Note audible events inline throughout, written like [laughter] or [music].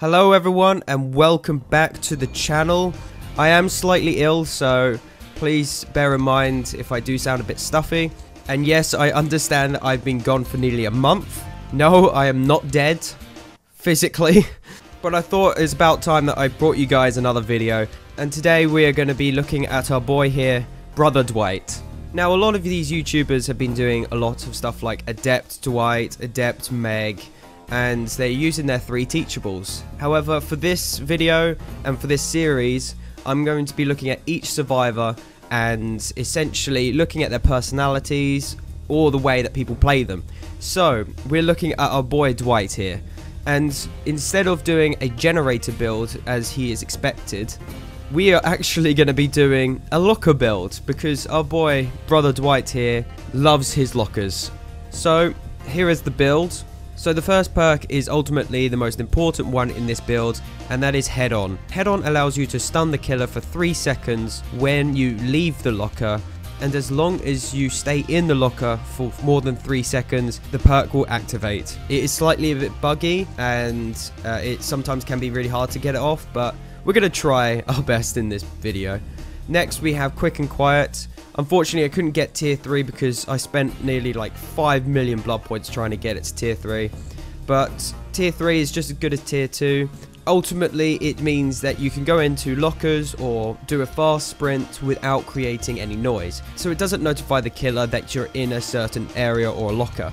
Hello everyone and welcome back to the channel. I am slightly ill so please bear in mind if I do sound a bit stuffy. And yes, I understand that I've been gone for nearly a month. No, I am not dead. Physically. [laughs] But I thought it's about time that I brought you guys another video. And today we are going to be looking at our boy here, Brother Dwight. Now a lot of these YouTubers have been doing a lot of stuff like Adept Dwight, Adept Meg, and they're using their three teachables. However, for this video and for this series, I'm going to be looking at each survivor and essentially looking at their personalities or the way that people play them. So, we're looking at our boy Dwight here. And instead of doing a generator build as he is expected, we are actually going to be doing a locker build because our boy, brother Dwight here, loves his lockers. So, here is the build. So the first perk is ultimately the most important one in this build, and that is Head On. Head On allows you to stun the killer for 3 seconds when you leave the locker, and as long as you stay in the locker for more than 3 seconds, the perk will activate. It is slightly a bit buggy, and uh, it sometimes can be really hard to get it off, but we're going to try our [laughs] best in this video. Next we have Quick and Quiet. Unfortunately, I couldn't get tier 3 because I spent nearly like 5 million blood points trying to get it to tier 3. But tier 3 is just as good as tier 2. Ultimately, it means that you can go into lockers or do a fast sprint without creating any noise. So it doesn't notify the killer that you're in a certain area or locker.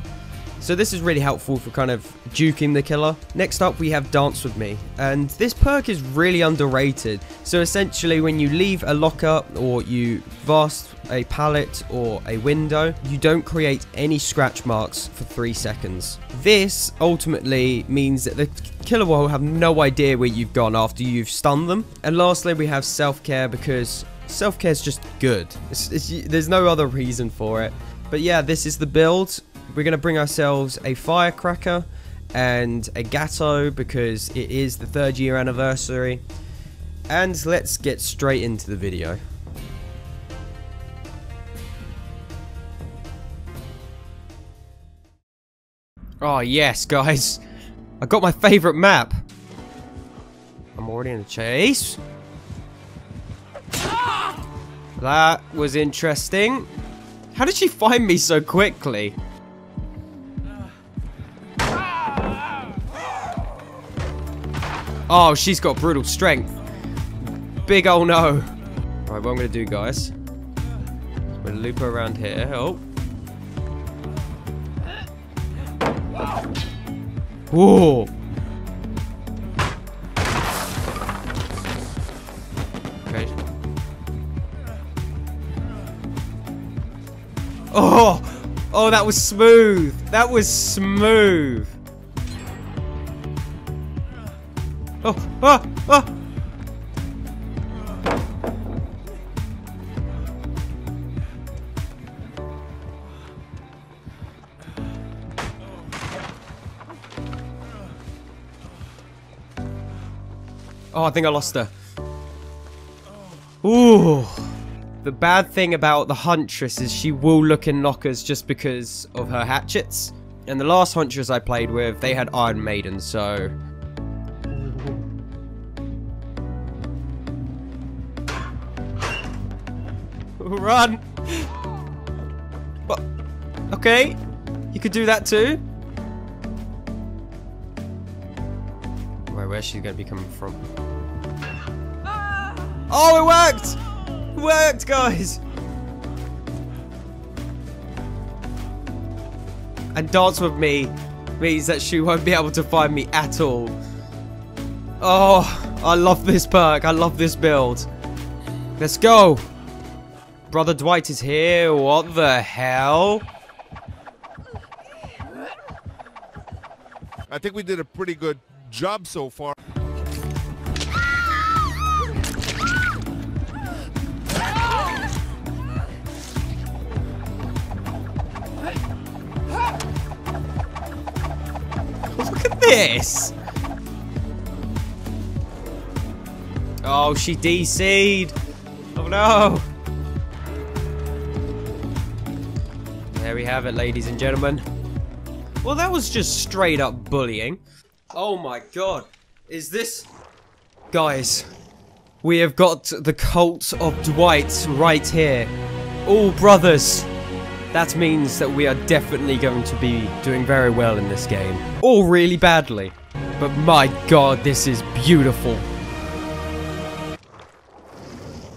So this is really helpful for kind of juking the killer. Next up we have Dance With Me, and this perk is really underrated. So essentially when you leave a locker or you vault a pallet or a window, you don't create any scratch marks for 3 seconds. This ultimately means that the killer will have no idea where you've gone after you've stunned them. And lastly we have self-care because self-care is just good. It's, it's, there's no other reason for it. But yeah, this is the build we're going to bring ourselves a firecracker and a gatto because it is the third year anniversary. And let's get straight into the video. Oh yes, guys. I got my favorite map. I'm already in the chase. That was interesting. How did she find me so quickly? Oh, she's got brutal strength. Big ol' no. Right, what I'm going to do, guys. I'm going to loop her around here. Oh. Whoa. Okay. Oh! Oh, that was smooth. That was smooth. Ah, ah. Oh, I think I lost her. Ooh. The bad thing about the Huntress is she will look in lockers just because of her hatchets. And the last Huntress I played with, they had Iron Maiden, so Run! What? Okay. You could do that too. Where, where's she gonna be coming from? Oh, it worked! It worked, guys! And dance with me means that she won't be able to find me at all. Oh, I love this perk. I love this build. Let's go. Brother Dwight is here. What the hell? I think we did a pretty good job so far. Look at this! Oh, she DC'd! Oh no! Have it, ladies and gentlemen. Well, that was just straight up bullying. Oh my god. Is this... Guys, we have got the cult of Dwight right here. All brothers. That means that we are definitely going to be doing very well in this game. Or really badly. But my god, this is beautiful.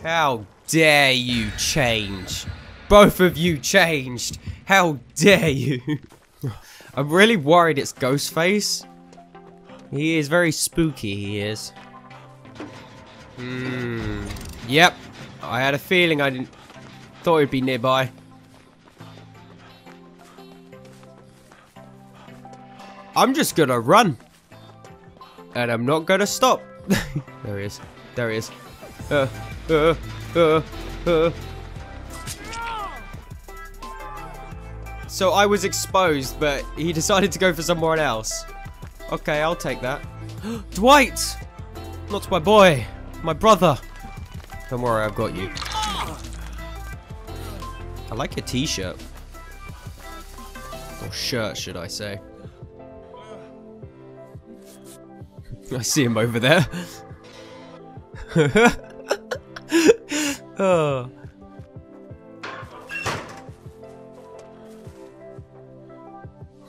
How dare you change? Both of you changed. How dare you? [laughs] I'm really worried it's Ghostface. He is very spooky, he is. Hmm. Yep. I had a feeling I didn't... Thought he'd be nearby. I'm just gonna run. And I'm not gonna stop. [laughs] there he is. There he is. Uh, uh, uh, uh. So I was exposed, but he [laughs] decided to go for someone else. Okay, I'll take that. [gasps] Dwight! Not my boy. My brother. Don't worry, I've got you. I like your t-shirt. Or shirt, should I say. [laughs] I see him over there. [laughs] oh.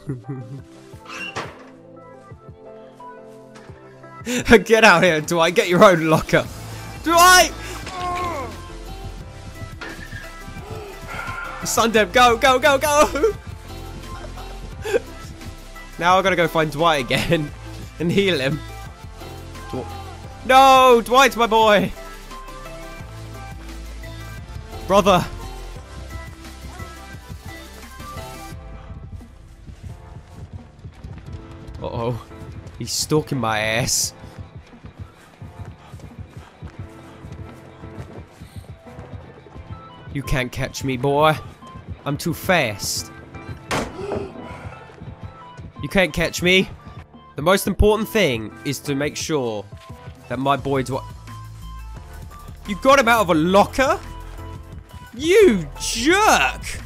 [laughs] Get out here, Dwight. Get your own locker. Dwight! Sundeb, go, go, go, go! [laughs] now I gotta go find Dwight again [laughs] and heal him. Dw no! Dwight, my boy! Brother! Uh-oh. He's stalking my ass. You can't catch me, boy. I'm too fast. You can't catch me. The most important thing is to make sure that my boy's Dwight... You got him out of a locker? You jerk!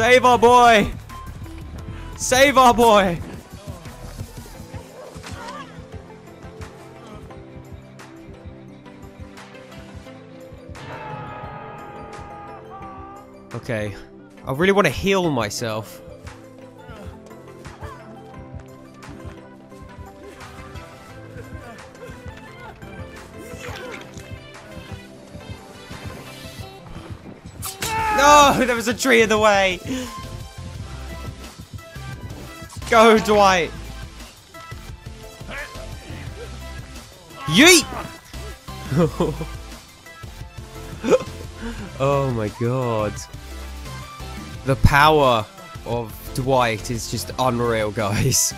Save our boy! Save our boy! Okay. I really want to heal myself. No, oh, there was a tree in the way. Go, Dwight. Yeet! [laughs] oh my god. The power of Dwight is just unreal, guys.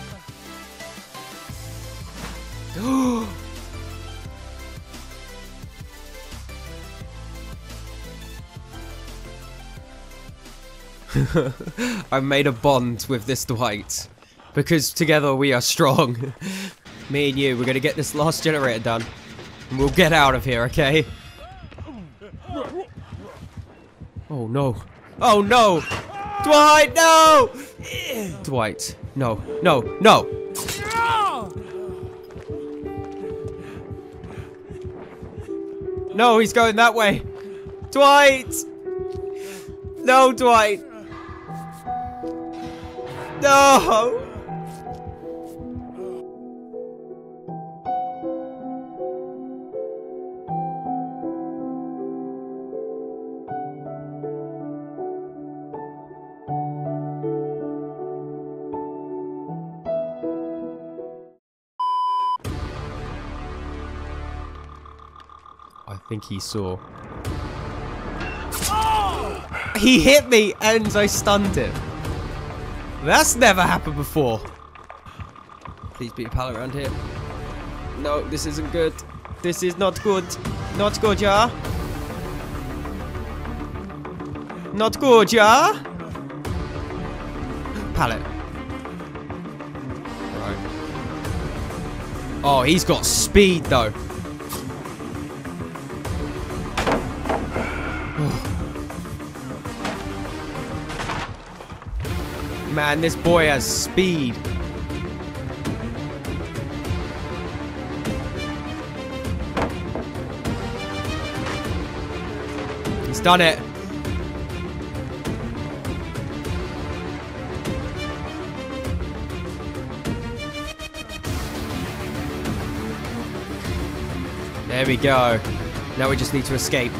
[laughs] I made a bond with this Dwight. Because together we are strong. [laughs] Me and you, we're gonna get this last generator done. And we'll get out of here, okay? Oh no. Oh no! Dwight, no! Dwight, no, no, no! No, he's going that way! Dwight! No, Dwight! No! I think he saw. He hit me and I stunned him. That's never happened before. Please be a pal around here. No, this isn't good. This is not good. Not good, yeah? Not good, yeah? Pallet. Right. Oh, he's got speed, though. Man, this boy has speed. He's done it. There we go. Now we just need to escape.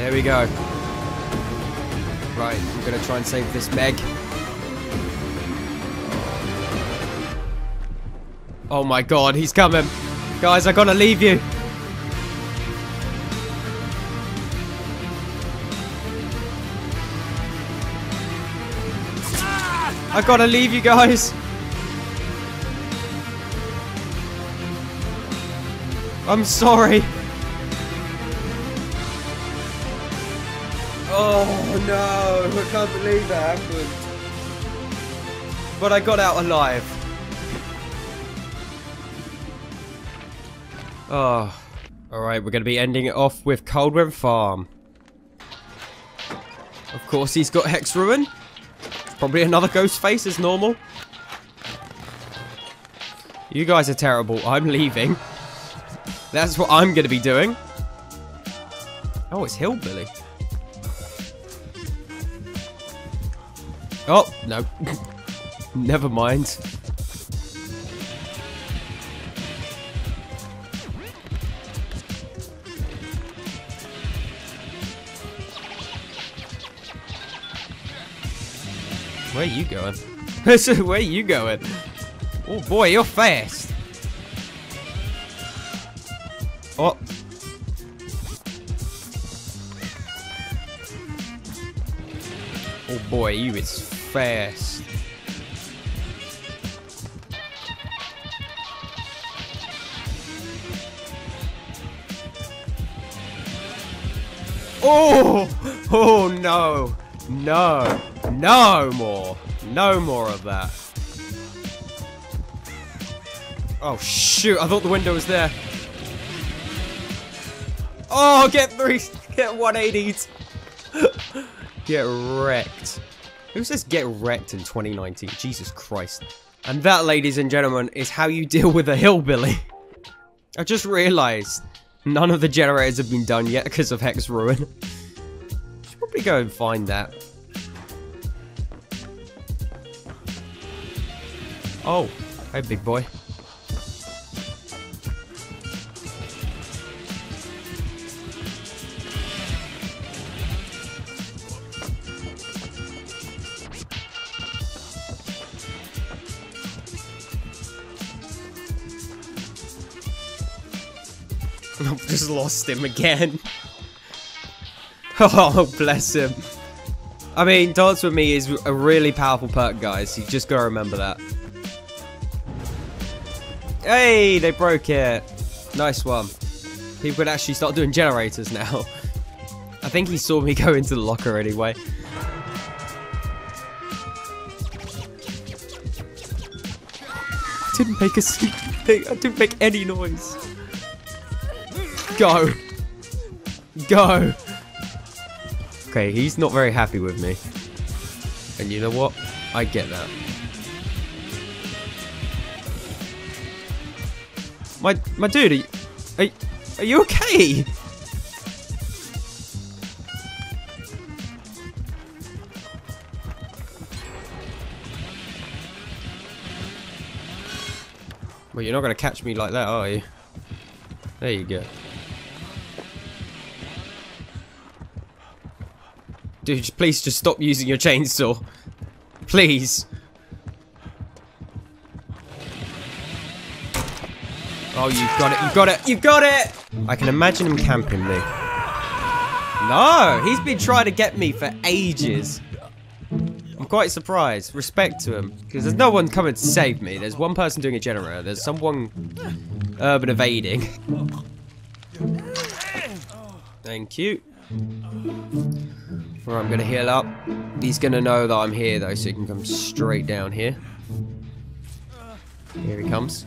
There we go. Right, I'm gonna try and save this Meg. Oh my god, he's coming. Guys, I gotta leave you. I gotta leave you guys. I'm sorry. Oh no, I can't believe that happened. But I got out alive. Oh, alright, we're going to be ending it off with Coldwind Farm. Of course, he's got Hex Ruin. Probably another ghost face as normal. You guys are terrible. I'm leaving. That's what I'm going to be doing. Oh, it's Hillbilly. Oh, no. [laughs] Never mind. Where are you going? [laughs] Where are you going? Oh boy, you're fast. Oh. Oh boy, you is fast. Oh! [laughs] Oh no! No! No more! No more of that. Oh shoot, I thought the window was there. Oh, get three, [laughs] get 180s. [laughs] get wrecked. Who says get wrecked in 2019? Jesus Christ. And that, ladies and gentlemen, is how you deal with a hillbilly. I just realized none of the generators have been done yet because of Hex Ruin. Should probably go and find that. Oh, hey big boy. I've just lost him again. [laughs] oh, bless him. I mean, Dance With Me is a really powerful perk, guys. You just gotta remember that. Hey, they broke it. Nice one. People can actually start doing generators now. [laughs] I think he saw me [laughs] go into the locker anyway. I didn't make a thing. I didn't make any noise. Go. Go. Okay, he's not very happy with me. And you know what? I get that. My my dude, are you, are, are you okay? Well, you're not going to catch me like that, are you? There you go. Dude, please just stop using your chainsaw. Please. Oh, you got it, you got it, you got it! I can imagine him camping me. No, he's been trying to get me for ages. I'm quite surprised. Respect to him. Because there's no one coming to save me. There's one person doing a generator. There's someone urban evading. Thank you. Where I'm gonna heal up. He's gonna know that I'm here though, so he can come straight down here. Here he comes.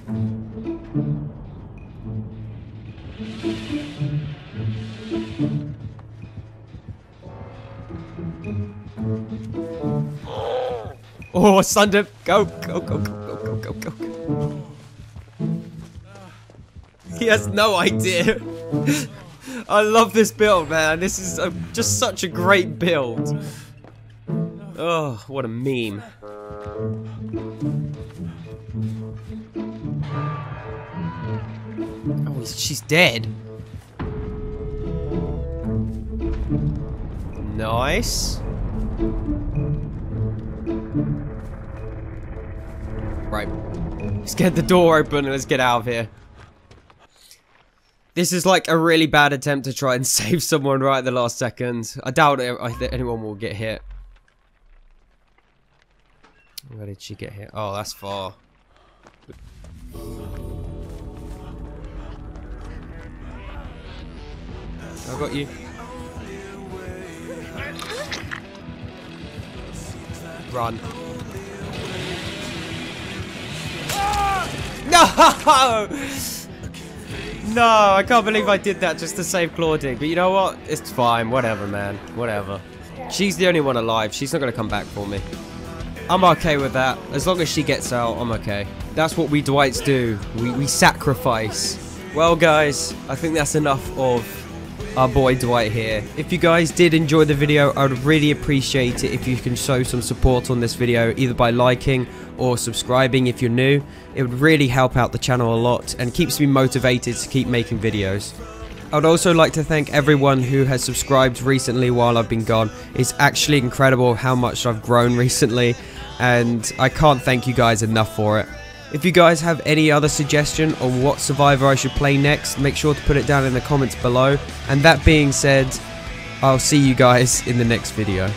Oh, I stunned him. Go, go, go, go, go, go, go, go. He has no idea. [laughs] I love this build, man. This is a, just such a great build. Oh, what a meme. Oh, she's dead. Nice. Right. Let's get the door open and let's get out of here. This is like a really bad attempt to try and [laughs] save someone right at the last second. I doubt anyone will get hit. Where did she get hit? Oh, that's far. I got you. Run. [laughs] No! [laughs] No, I can't believe I did that just to save Claudette. But you know what? It's fine. Whatever, man. Whatever. She's the only one alive. She's not going to come back for me. I'm okay with that. As long as she gets out, I'm okay. That's what we Dwights do. We, we sacrifice. Well, guys, I think that's enough of our boy Dwight here. If you guys did enjoy the video, I would really appreciate it if you can show some support on this video, either by liking or subscribing if you're new. It would really help out the channel a lot and keeps me motivated to keep making videos. I would also like to thank everyone who has subscribed recently while I've been gone. It's actually incredible how much I've grown [laughs] recently and I can't thank you guys enough for it. If you guys have any other suggestion on what Survivor I should play next, make sure to put it down in the comments below. And that being said, I'll see you guys in the next video.